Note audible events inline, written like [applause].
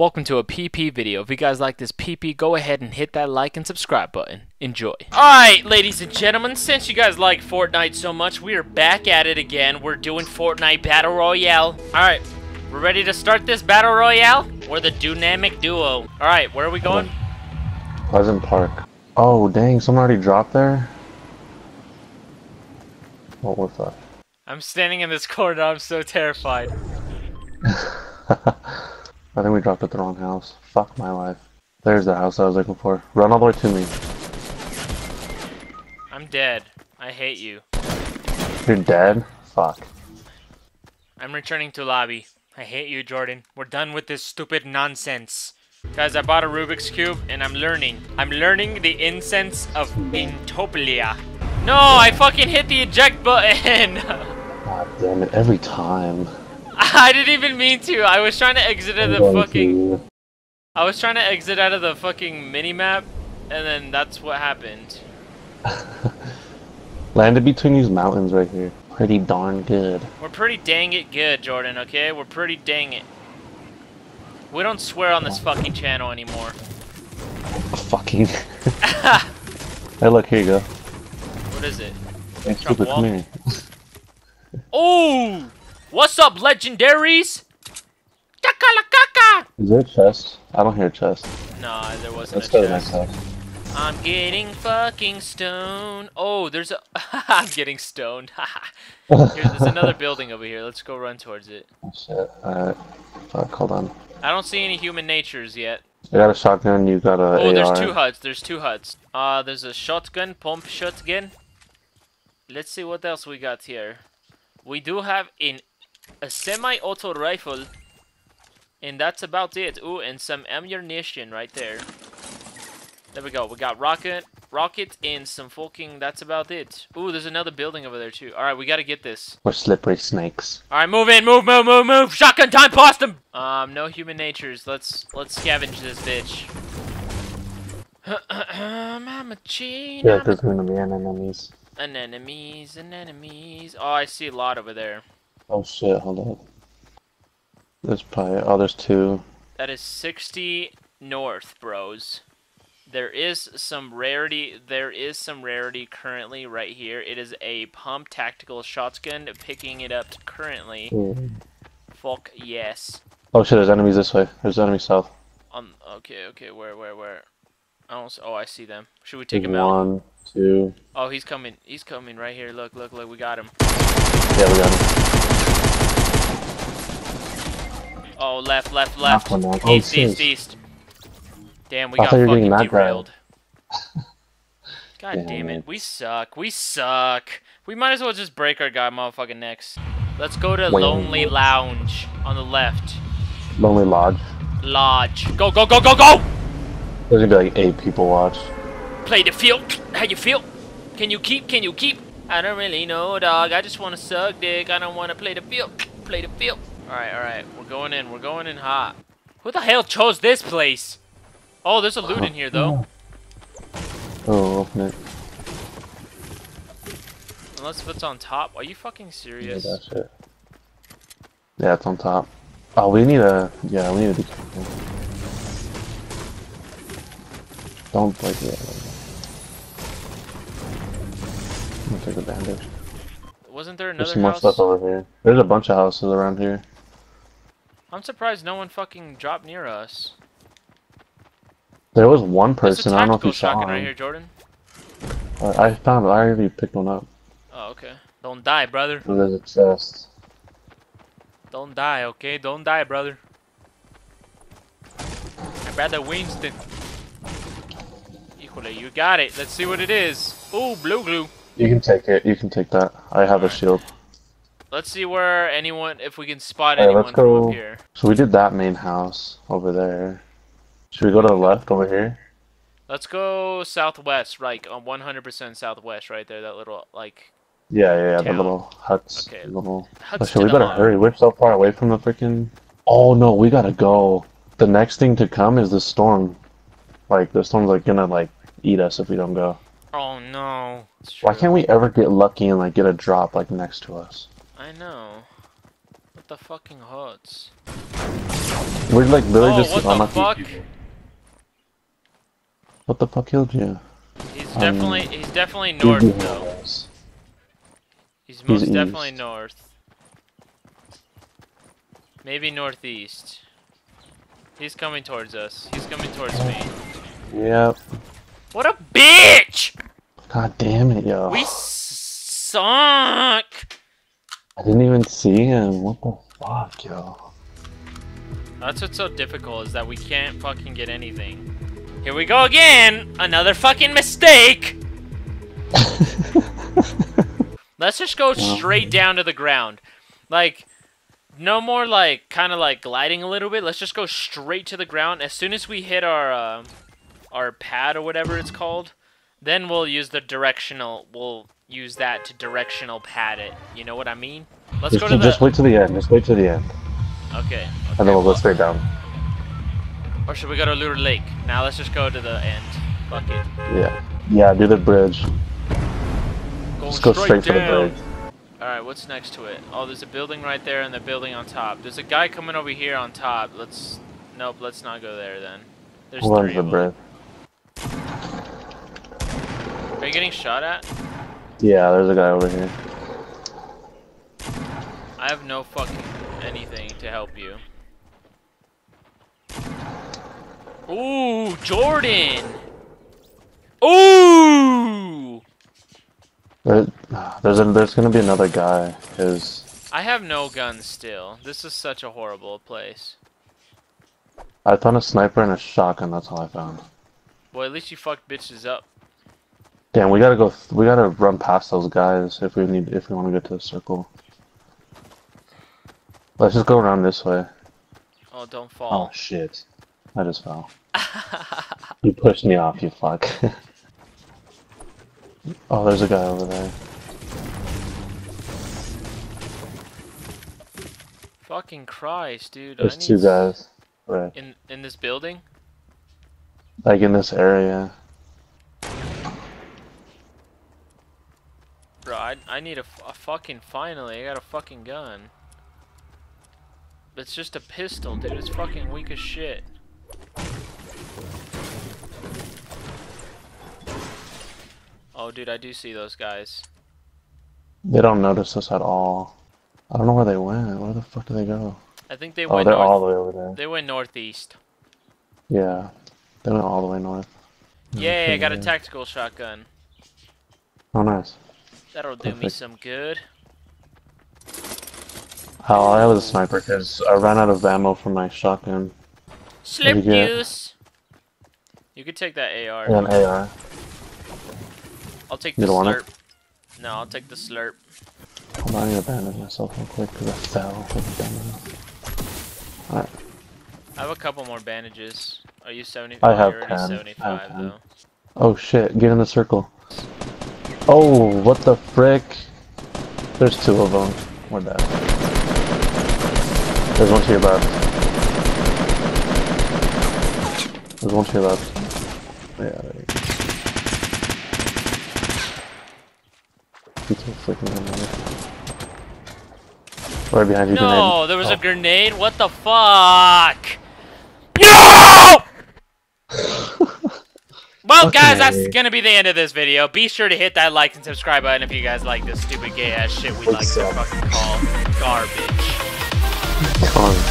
Welcome to a PP video. If you guys like this PP, go ahead and hit that like and subscribe button. Enjoy. Alright, ladies and gentlemen, since you guys like Fortnite so much, we are back at it again. We're doing Fortnite Battle Royale. Alright, we're ready to start this Battle Royale? We're the dynamic duo. Alright, where are we going? Pleasant Park. Oh, dang, someone already dropped there? What was that? I'm standing in this corner. I'm so terrified. [laughs] I think we dropped at the wrong house. Fuck my life. There's the house I was looking for. Run all the way to me. I'm dead. I hate you. You're dead? Fuck. I'm returning to lobby. I hate you, Jordan. We're done with this stupid nonsense. Guys, I bought a Rubik's Cube and I'm learning. I'm learning the incense of Intopia. No, I fucking hit the eject button! [laughs] God damn it, every time. [laughs] I didn't even mean to. I was trying to exit out of the fucking... I was trying to exit out of the fucking mini-map, and then that's what happened. [laughs] Landed between these mountains right here. Pretty darn good. We're pretty dang it good, Jordan, okay? We're pretty dang it. We don't swear on this fucking channel anymore. Fucking. [laughs] hey, look, here you go. What is it? Hey, stupid, come here. oh! What's up, legendaries? Is there a chest? I don't hear a chest. No, there wasn't Let's a go chest. to the next house. I'm getting fucking stoned. Oh, there's a. [laughs] I'm getting stoned. [laughs] here, there's another [laughs] building over here. Let's go run towards it. Oh, shit. Alright. Fuck, hold on. I don't see any human natures yet. I got a shotgun, you got a Oh, AR. there's two huts. There's two huts. Uh, there's a shotgun, pump shotgun. Let's see what else we got here. We do have in a semi-auto rifle, and that's about it. Ooh, and some ammunition right there. There we go. We got rocket, rocket, and some fucking. That's about it. Ooh, there's another building over there too. All right, we gotta get this. We're slippery snakes. All right, move in, move, move, move, move. Shotgun time, past him. Um, no human natures. Let's let's scavenge this bitch. [clears throat] I'm a cheat. Yeah, there's gonna be enemies. Anemones, anemones. Oh, I see a lot over there. Oh shit, hold up. There's probably, oh, there's two. That is 60 north, bros. There is some rarity. There is some rarity currently right here. It is a pump tactical shotgun. Picking it up currently. Fuck yes. Oh shit, there's enemies this way. There's enemies south. Um. Okay. Okay. Where? Where? Where? I don't. s- Oh, I see them. Should we take There's him out? one, two. Oh, he's coming. He's coming right here. Look. Look. Look. We got him. Yeah, we got him. Left. Left. Left. one. Oh, East. East. sis. East. Damn. We I got thought you were fucking guy. derailed. God Damn damn it. it. We suck. We suck. We might as well just break our god motherfucking necks. Let's go to Wait. Lonely Lounge on the left. Lonely Lodge. Lodge. Go, go, go, go, go! There's gonna be like eight people watch. Play the field. How you feel? Can you keep? Can you keep? I don't really know, dog. I just want to suck dick. I don't want to play the field. Play the field. Alright, alright. We're going in. We're going in hot. Who the hell chose this place? Oh, there's a loot in here, though. Oh, open it. Unless if it's on top. Are you fucking serious? Yeah, serious? that shit. Yeah, it's on top. Oh, we need a. Yeah, we need to be careful. Don't break it. I'm gonna take a bandage. Wasn't there There's another some more house? stuff over here. There's a bunch of houses around here. I'm surprised no one fucking dropped near us. There was one person. I don't know if you saw him. right here, Jordan. Uh, I found it. I already picked one up. Oh, okay. Don't die, brother. There's a chest. Don't die, okay? Don't die, brother. My brother Winston. Equally, you got it. Let's see what it is. Ooh, blue glue. You can take it. You can take that. I have a shield. Let's see where anyone, if we can spot Alright, anyone from up here. So we did that main house over there. Should we go to the left over here? Let's go southwest, right? On 100% southwest, right there. That little, like, Yeah, yeah, yeah. The little huts. Okay. Little. huts Oh, we better hurry. We're so far away from the freaking. Oh no, we gotta go. The next thing to come is the storm. Like the storm's like gonna like eat us if we don't go. Oh no. Why can't we ever get lucky and like get a drop like next to us? I know. What the fucking hurts? We're like literally Oh, just what the fuck? people. What the fuck killed you? He's Um, definitely he's definitely north though. He's most east. definitely north. Maybe northeast. He's coming towards us. He's coming towards me. Yep. What a bitch! God damn it, yo. We suck. I didn't even see him. What the fuck, yo? That's what's so difficult is that we can't fucking get anything. Here we go again! Another fucking mistake! [laughs] Let's just go straight down to the ground. Like, no more like, kind of like gliding a little bit. Let's just go straight to the ground. As soon as we hit our, uh, our pad or whatever it's called, then we'll use the directional, we'll use that to directional pad it. You know what I mean? Let's just, go to the, just wait till the end. Just wait till the end. okay. And then we'll well- go straight down. Or should we go to Loot Lake? Now let's just go to the end. Fuck it. Yeah. Yeah, do the bridge. Going Just go straight for the bridge. Alright, what's next to it? Oh, there's a building right there and the building on top. There's a guy coming over here on top. Let's... Nope, let's not go there then. There's We'll three the bridge. Are you getting shot at? Yeah, there's a guy over here. I have no fucking anything to help you. Ooh, Jordan! Ooh! There, there's a, there's gonna be another guy. His I have no guns still. This is such a horrible place. I found a sniper and a shotgun. That's all I found. Well, at least you fucked bitches up. Damn, we gotta go. th- We gotta run past those guys if we need if we want to get to the circle. Let's just go around this way. Oh, don't oh, fall. Oh shit! I just fell. [laughs] You pushed me off. You fuck. [laughs] oh, there's a guy over there. Fucking Christ, dude. I There's need two guys. Right. In in this building? Like in this area. I, need a fucking finally. I got a fucking gun. It's just a pistol, dude. It's fucking weak as shit. Oh, dude, I do see those guys. They don't notice us at all. I don't know where they went. Where the fuck did they go? I think they Oh, went they're north. all the way over there. They went northeast. Yeah, they went all the way north. Yay, I got a tactical shotgun. Oh, nice. That'll do me some good. Oh, I have a sniper because I ran out of ammo for my shotgun Slurp juice. You could take that AR. and an AR. I'll take You the slurp. No, I'll take the slurp. Hold on, I need to bandage myself real quick because I fell. with the bandage. Alright, I have a couple more bandages. Are you 70? I have you're already 10. I have 10. though. Oh shit, get in the circle. Oh, what the frick? There's two of them. We're dead. There's one to your left. There's one to your left. Yeah, there you go. He's so freaking annoying. Right behind you, No, grenade. there was Oh. a grenade. What the fuck? No! Well, guys, that's gonna be the end of this video. Be sure to hit that like and subscribe button if you guys like this stupid gay ass shit we like to fucking call garbage. Come on.